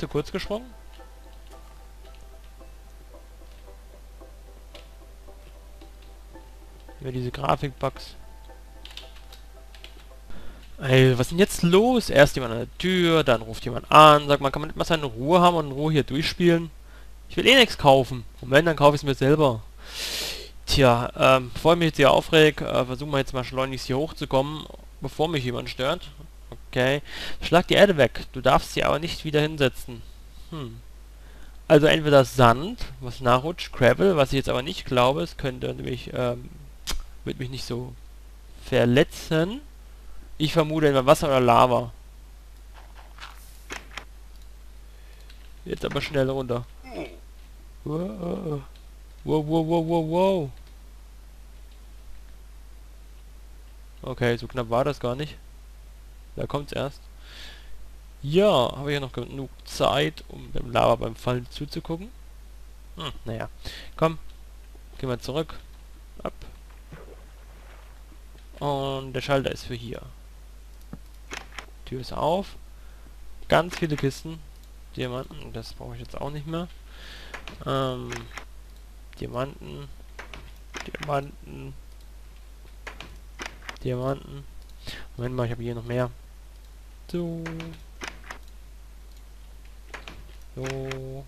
zu kurz gesprungen? Über diese Grafikbugs. Ey, was ist denn jetzt los? Erst jemand an der Tür, dann ruft jemand an, sagt man, kann man nicht mal seine Ruhe haben und in Ruhe hier durchspielen? Ich will eh nichts kaufen. Und wenn, dann kaufe ich es mir selber. Tja, ähm, bevor ich mich jetzt hier aufreg, äh, versuchen wir jetzt mal schleunigst hier hochzukommen, bevor mich jemand stört. Okay. Schlag die Erde weg. Du darfst sie aber nicht wieder hinsetzen. Hm. Also entweder Sand, was nachrutscht, Gravel, was ich jetzt aber nicht glaube, es könnte nämlich, ähm, wird mich nicht so verletzen. Ich vermute entweder Wasser oder Lava. Jetzt aber schnell runter. Wow, wow, wow, wow, wow. Okay, so knapp war das gar nicht. Da kommt's erst. Ja, habe ich ja noch genug Zeit, um dem Lava beim Fallen zuzugucken. Hm, naja. Komm, gehen wir zurück. Ab. Und der Schalter ist für hier. Tür ist auf. Ganz viele Kisten. Diamanten, das brauche ich jetzt auch nicht mehr. Ähm, Diamanten. Diamanten. Diamanten. Moment mal, ich habe hier noch mehr. So. So.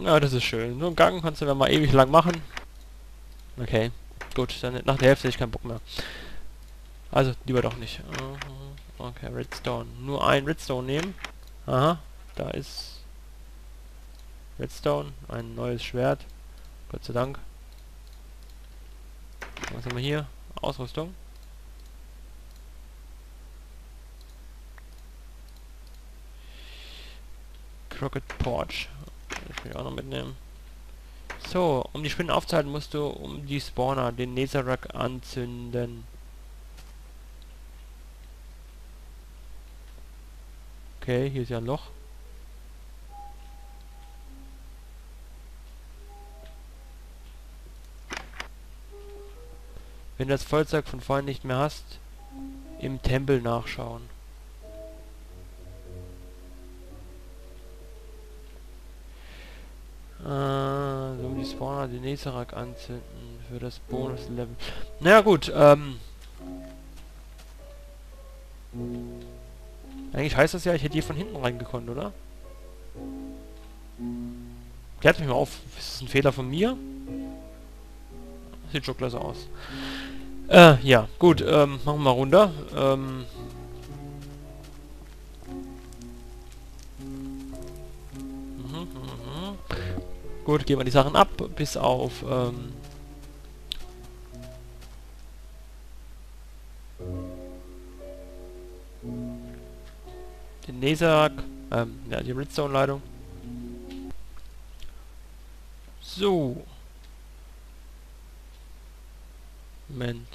Ja, das ist schön. So einen Gang kannst du dann mal ewig lang machen. Okay, gut, dann nach der Hälfte ich keinen Bock mehr. Also, lieber doch nicht. Okay, Redstone. Nur ein Redstone nehmen. Aha, da ist Redstone. Ein neues Schwert. Gott sei Dank. Was haben wir hier? Ausrüstung. Crooked Porch. Das will auch noch mitnehmen. So, um die Spinnen aufzuhalten, musst du um die Spawner den Netherrack anzünden. Okay, hier ist ja ein Loch. Wenn du das Vollzeug von vorhin nicht mehr hast, im Tempel nachschauen. Spawner den Nesarak anzünden für das Bonus-Level. Naja gut, ähm... Eigentlich heißt das ja, ich hätte hier von hinten reingekonnt, oder? Klärt mich mal auf, ist das ein Fehler von mir? Sieht schon klasse aus. Äh, ja, gut, ähm, machen wir mal runter. Ähm, Gut, gehen wir die Sachen ab, bis auf, ähm, den Nesak, ähm, ja, die Redstone-Leitung. So. Moment.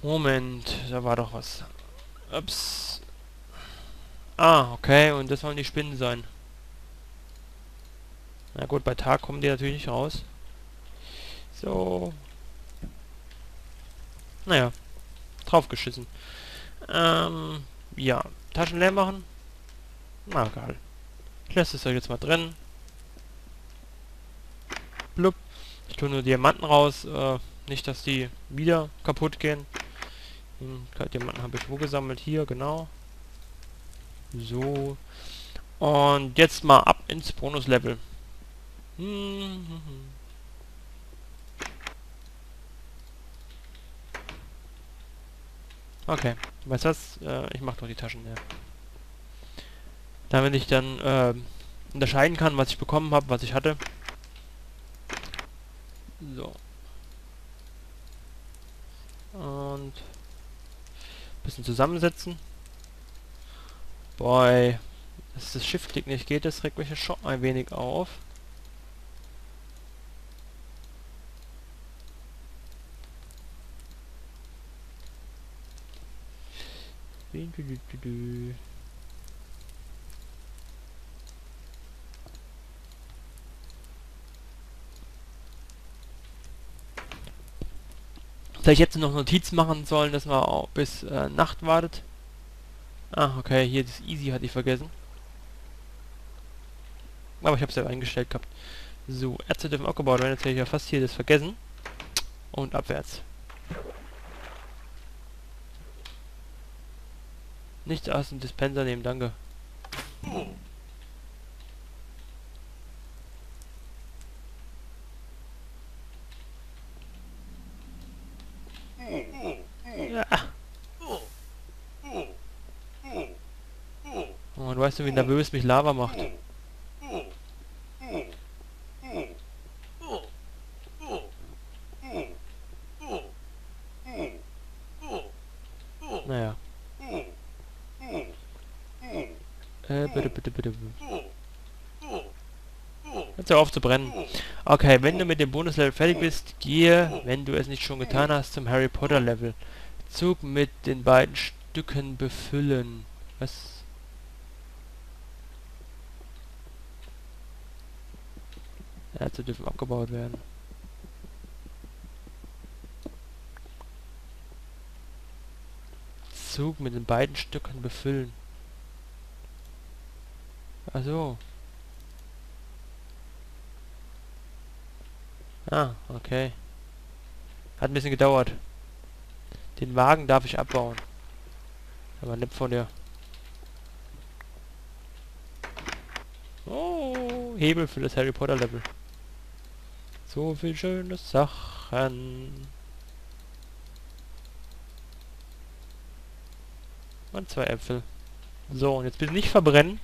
Moment, da war doch was. Ups. Ah, okay, und das sollen die Spinnen sein. Na gut, bei Tag kommen die natürlich nicht raus. So. Naja, draufgeschissen. Ähm, ja, Taschen leer machen? Na, egal. Ich lasse es euch jetzt mal drin. Blub. Ich tue nur Diamanten raus. Äh, nicht, dass die wieder kaputt gehen. Hm, Diamanten habe ich wo gesammelt? Hier, genau. So. Und jetzt mal ab ins Bonus-Level. Okay, weißt du was? Äh, ich mache doch die Taschen leer. Damit ich dann äh, unterscheiden kann, was ich bekommen habe, was ich hatte. So. Und bisschen zusammensetzen. Boy, dass das Shift-Klick nicht geht, das regt mich schon ein wenig auf. Vielleicht jetzt noch Notizen machen sollen, dass man auch bis äh, Nacht wartet. Ah, okay, hier das Easy hatte ich vergessen. Aber ich habe es ja eingestellt gehabt. So, Ärzte dürfen auch gebaut werden. Jetzt hätte ich ja fast hier das vergessen. Und abwärts. Nichts aus dem Dispenser nehmen, danke. Ja. Und weißt du, wie nervös mich Lava macht? Naja. Äh, bitte, bitte, bitte. Jetzt hör auf zu brennen. Okay, wenn du mit dem Bonuslevel fertig bist, gehe, wenn du es nicht schon getan hast, zum Harry Potter Level. Zug mit den beiden Stücken befüllen. Was? Ärzte dürfen abgebaut werden. Zug mit den beiden Stücken befüllen. Also. Ah, okay. Hat ein bisschen gedauert. Den Wagen darf ich abbauen. Aber nett von dir. Oh, Hebel für das Harry Potter Level. So viel schöne Sachen. Und zwei Äpfel. So, und jetzt bitte nicht verbrennen.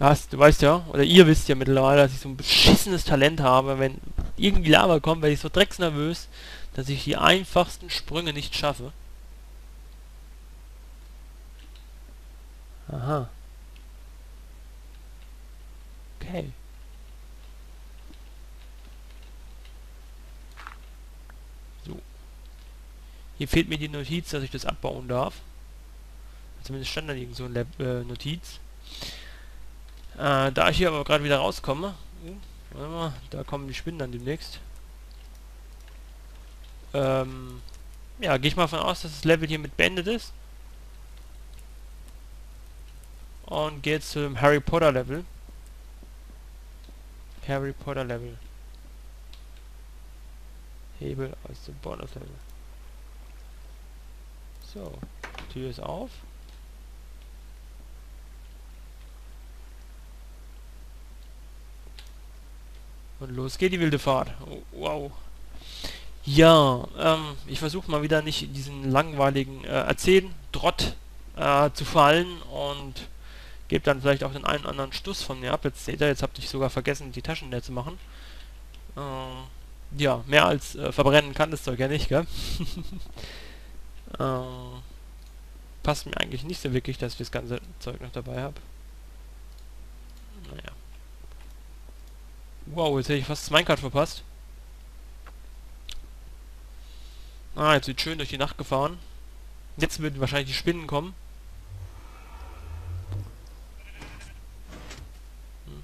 Hast, du weißt ja, oder ihr wisst ja mittlerweile, dass ich so ein beschissenes Talent habe, wenn irgendwie Lava kommt, werde ich so drecksnervös, dass ich die einfachsten Sprünge nicht schaffe. Aha. Okay. So. Hier fehlt mir die Notiz, dass ich das abbauen darf. Zumindest stand da irgend so eine äh, Notiz. Äh, da ich hier aber gerade wieder rauskomme, mal, da kommen die Spinnen dann demnächst. Ähm, ja, gehe ich mal von aus, dass das Level hier mit beendet ist. Und gehe jetzt zu Harry Potter Level. Harry Potter Level. Hebel aus dem Bonus Level. So, Tür ist auf. Und los geht die wilde Fahrt. Oh, wow. Ja, ähm, ich versuche mal wieder nicht diesen langweiligen äh, Erzählen-Trott äh, zu fallen und gebe dann vielleicht auch den einen oder anderen Stuss von mir ab. Jetzt seht ihr, jetzt habt ich sogar vergessen, die Taschen leer zu machen. Äh, ja, mehr als äh, verbrennen kann das Zeug ja nicht, gell? äh, passt mir eigentlich nicht so wirklich, dass ich das ganze Zeug noch dabei habe. Naja. Wow, jetzt hätte ich fast das Minecart verpasst. Ah, jetzt wird schön durch die Nacht gefahren. Jetzt würden wahrscheinlich die Spinnen kommen. Hm.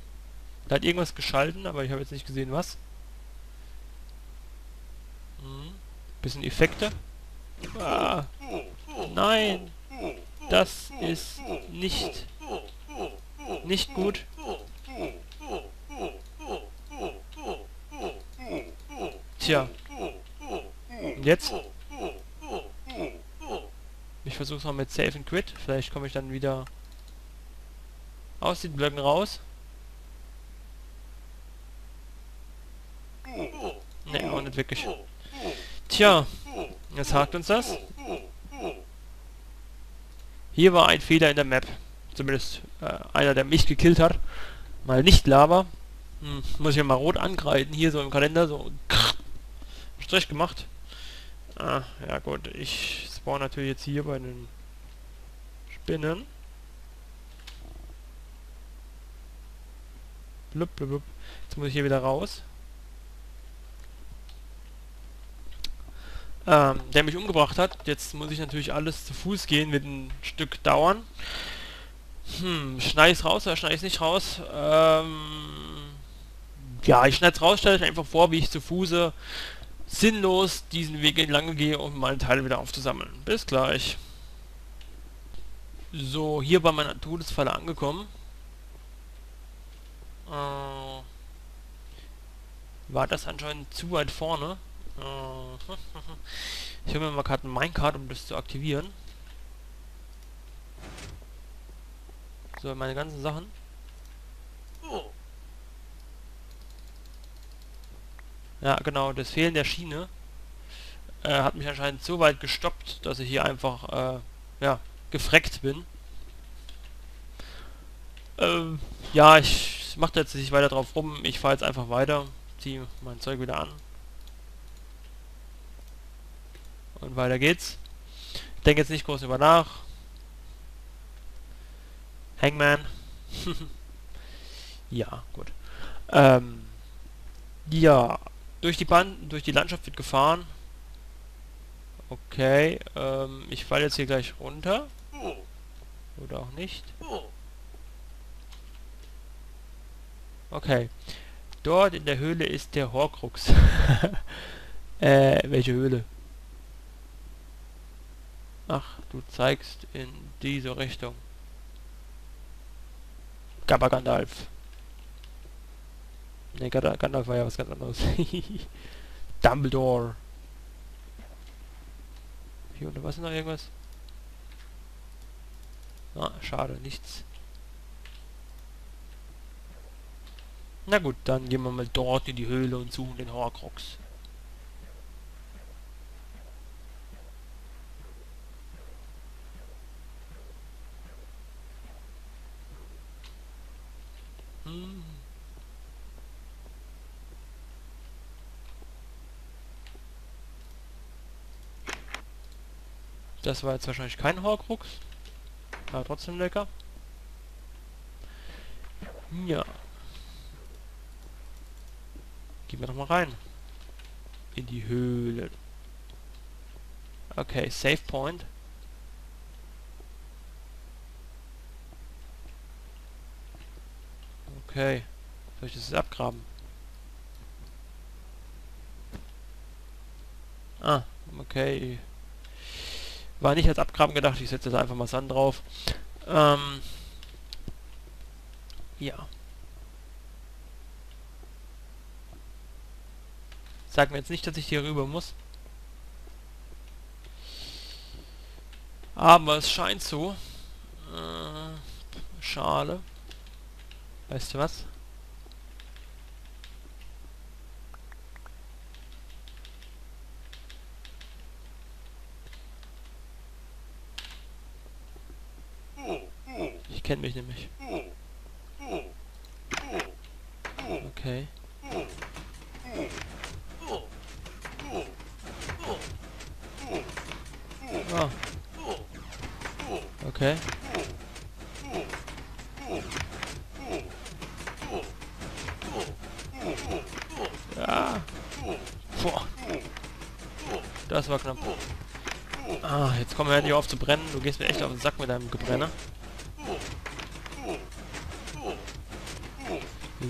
Da hat irgendwas geschalten, aber ich habe jetzt nicht gesehen, was. Hm. Bisschen Effekte. Ah. Nein! Das ist nicht... Nicht gut. Tja. Jetzt? Ich versuch's mal mit Save and Quit. Vielleicht komme ich dann wieder aus den Blöcken raus. Ne, auch nicht wirklich. Tja, jetzt hakt uns das. Hier war ein Fehler in der Map. Zumindest äh, einer, der mich gekillt hat. Mal nicht Lava. Hm, muss ich mal rot angreifen. Hier so im Kalender. So Strich gemacht. Ah, ja gut. Ich spawn natürlich jetzt hier bei den Spinnen. Blub, blub, blub. Jetzt muss ich hier wieder raus. Ähm, der mich umgebracht hat. Jetzt muss ich natürlich alles zu Fuß gehen, wird ein Stück dauern. Hm, schneide ich es raus oder schneide ich es nicht raus? Ähm, ja, ich schneide es raus, stelle ich einfach vor, wie ich zu Fuße sinnlos diesen Weg entlang gehe, um meine Teile wieder aufzusammeln. Bis gleich. So, hier bei meiner Todesfalle angekommen. Äh, war das anscheinend zu weit vorne. Äh, ich habe mir mal gerade ein Minecart, um das zu aktivieren. So, meine ganzen Sachen. Ja, genau, das Fehlen der Schiene äh, hat mich anscheinend so weit gestoppt, dass ich hier einfach, äh, ja, gefreckt bin. Ähm, ja, ich mache jetzt nicht weiter drauf rum. Ich fahre jetzt einfach weiter, ziehe mein Zeug wieder an. Und weiter geht's. Denke jetzt nicht groß über nach. Hangman. ja, gut. Ähm, ja, durch die Bahn, durch die Landschaft wird gefahren. Okay, ähm, ich falle jetzt hier gleich runter. Oder auch nicht. Okay. Dort in der Höhle ist der Horcrux. äh, welche Höhle? Ach, du zeigst in diese Richtung. Gabba Gandalf. Ne, Gandalf war ja was ganz anderes. Dumbledore. Hier unter was noch irgendwas? Ah, schade, nichts. Na gut, dann gehen wir mal dort in die Höhle und suchen den Horcrux. Hm. Das war jetzt wahrscheinlich kein Horcrux. Aber trotzdem lecker. Ja. Gehen wir doch mal rein. In die Höhle. Okay, Save Point. Okay. Soll ich das jetzt abgraben? Ah, okay. War nicht als Abgraben gedacht, ich setze da einfach mal Sand drauf. Ähm, ja. Sag mir jetzt nicht, dass ich hier rüber muss. Aber es scheint so. Äh, Schale. Weißt du was? Ich kenne mich nämlich. Okay. Ah. Okay. Ja. Boah. Das war knapp. Ah, jetzt kommen wir nicht auf zu brennen. Du gehst mir echt auf den Sack mit deinem Gebrenner.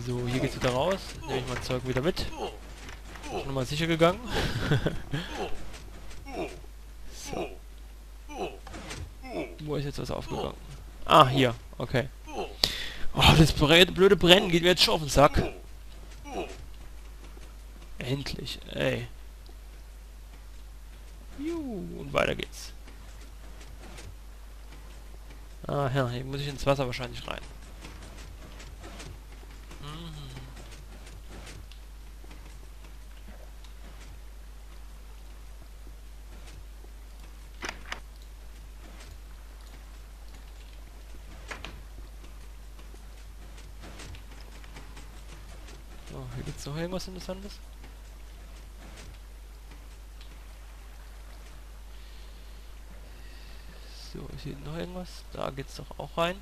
So, hier geht's wieder raus. Nehme ich mein Zeug wieder mit. Schon mal sicher gegangen. so. Wo ist jetzt was aufgegangen? Ah, hier. Okay. Oh, das blöde Brennen geht mir jetzt schon auf den Sack. Endlich, ey. Juhu, und weiter geht's. Ah ja, hier muss ich ins Wasser wahrscheinlich rein. Mhm. Oh, hier gibt's noch irgendwas Interessantes? So, ist hier noch irgendwas? Da geht's doch auch rein.